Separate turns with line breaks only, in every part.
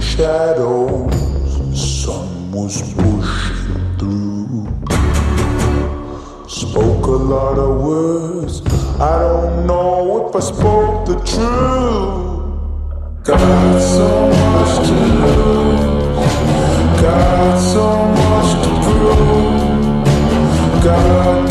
shadows. Sun was pushing through. Spoke a lot of words. I don't know if I spoke the truth. Got so much to lose. Got so much to prove. God,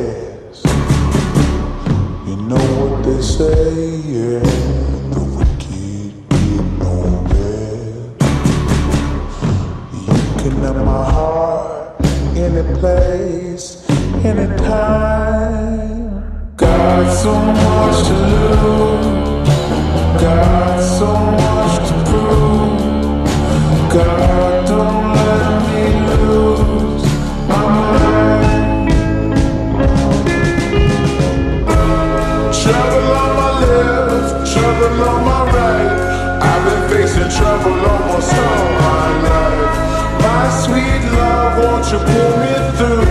test? You know what they say, yeah, the wicked get no rest. You can have my heart any place, anytime. Got so much to lose, got so much to prove. God, don't trouble on my right. I've been facing trouble almost all my life. My sweet love, won't you pull me through?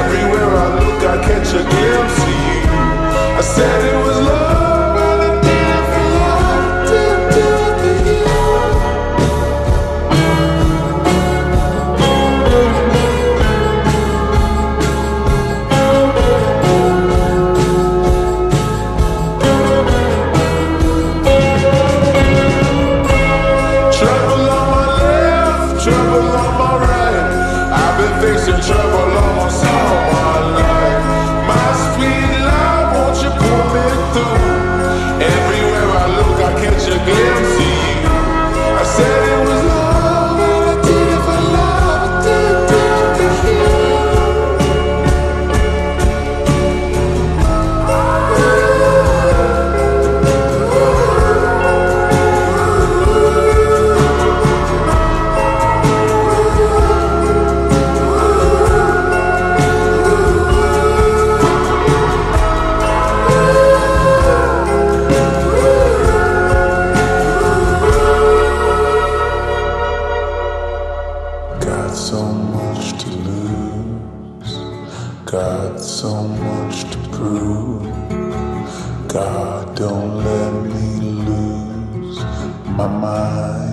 Everywhere I look, I catch a glimpse of you. I said Been facing trouble God, don't let me lose my mind.